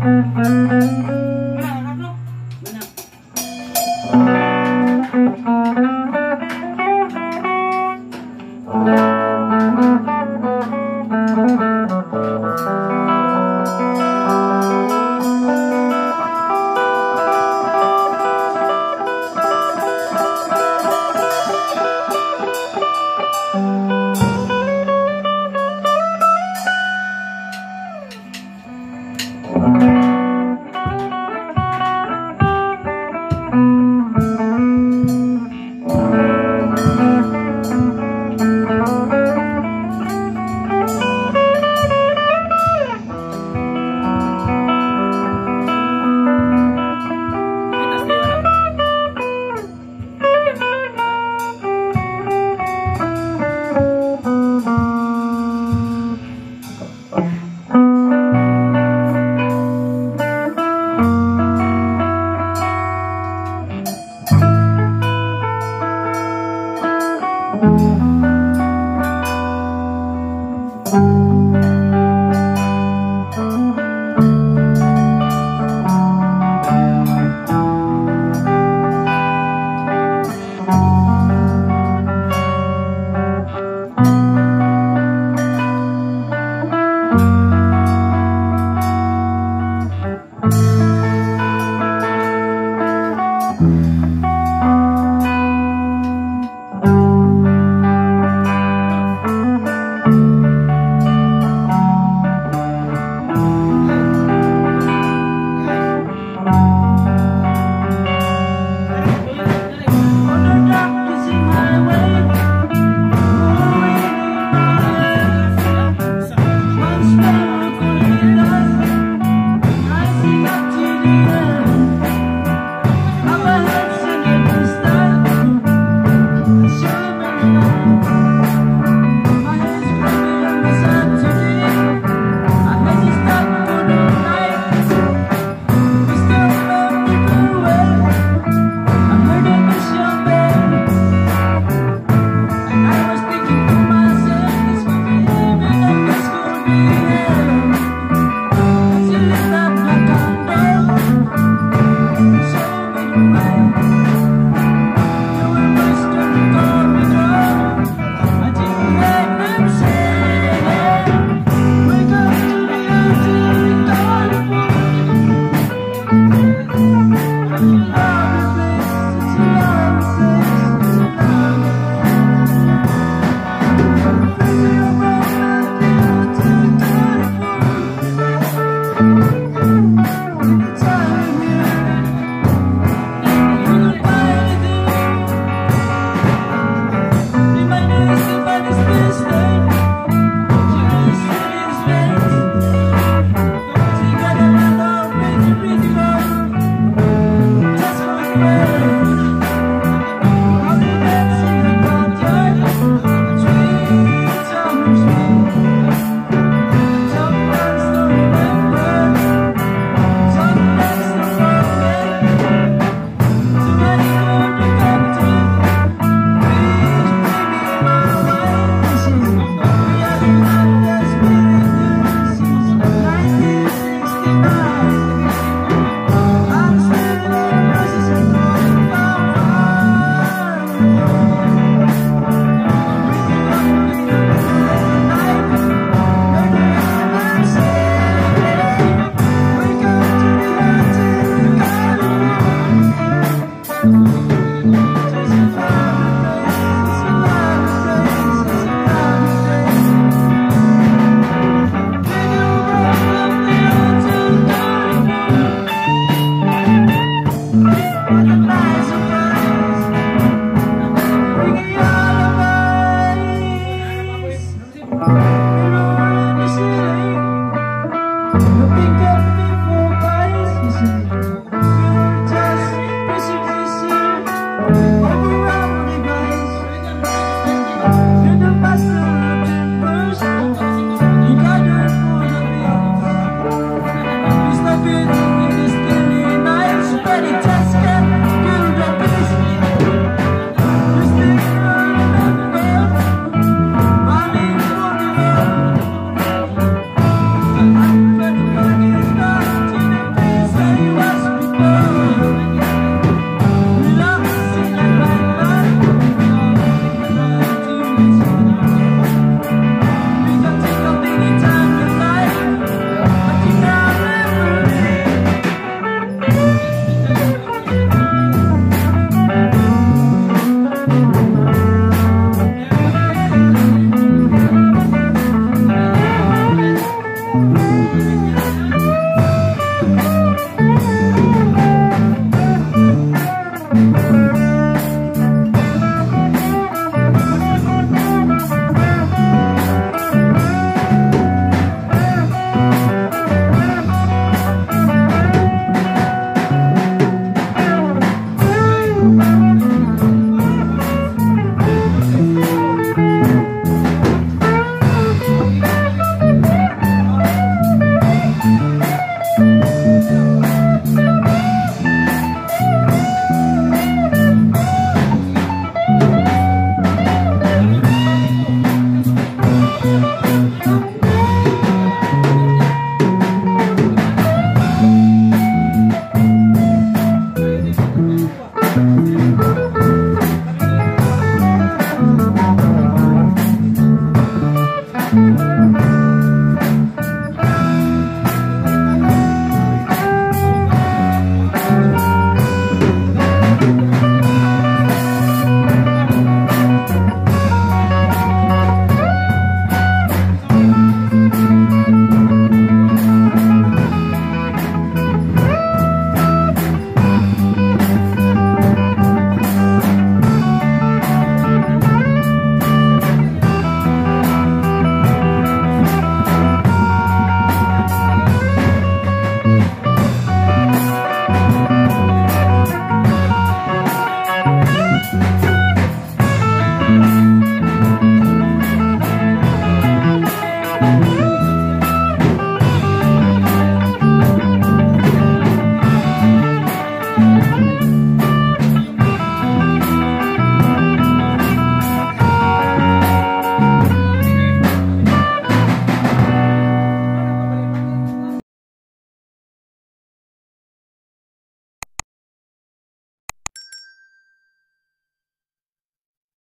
Música